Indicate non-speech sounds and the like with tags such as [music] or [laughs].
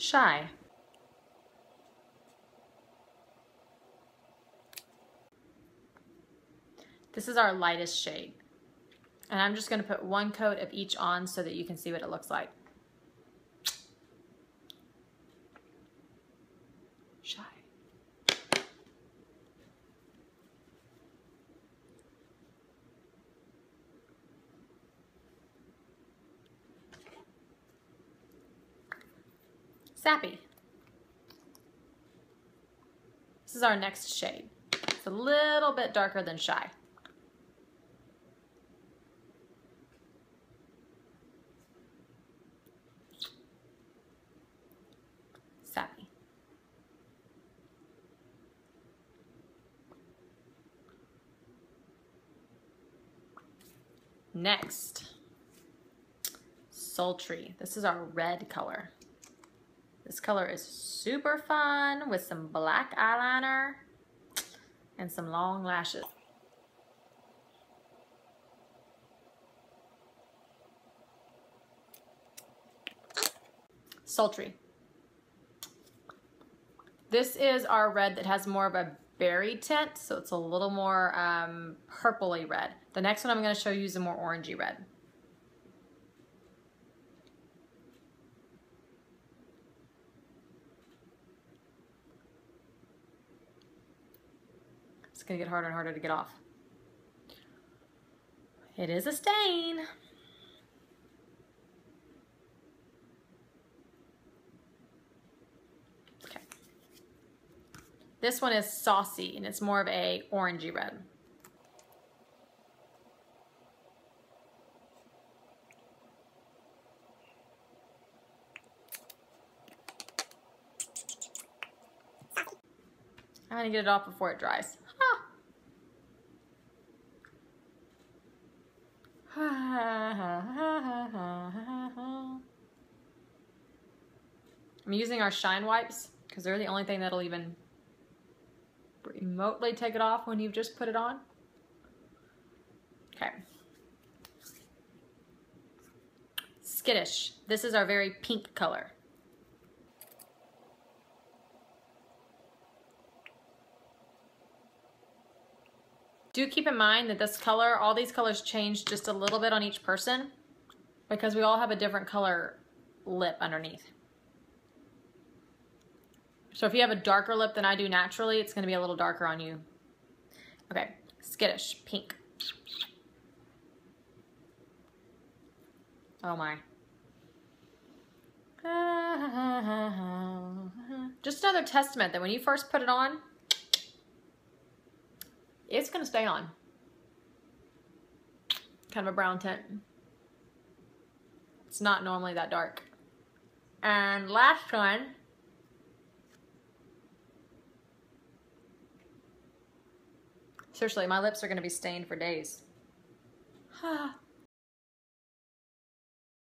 Shy. This is our lightest shade. And I'm just gonna put one coat of each on so that you can see what it looks like. Shy. Sappy. This is our next shade. It's a little bit darker than Shy. Sappy. Next, Sultry. This is our red color. This color is super fun with some black eyeliner and some long lashes. Sultry. This is our red that has more of a berry tint, so it's a little more um, purpley red. The next one I'm going to show you is a more orangey red. It's going to get harder and harder to get off. It is a stain. Okay. This one is saucy and it's more of a orangey red. I'm gonna get it off before it dries. Using our shine wipes because they're the only thing that'll even remotely take it off when you've just put it on. Okay. Skittish. This is our very pink color. Do keep in mind that this color, all these colors change just a little bit on each person because we all have a different color lip underneath. So if you have a darker lip than I do naturally, it's gonna be a little darker on you. Okay, skittish, pink. Oh my. [laughs] Just another testament that when you first put it on, it's going to stay on. Kind of a brown tint. It's not normally that dark. And last one. Seriously, my lips are going to be stained for days. [sighs] [laughs]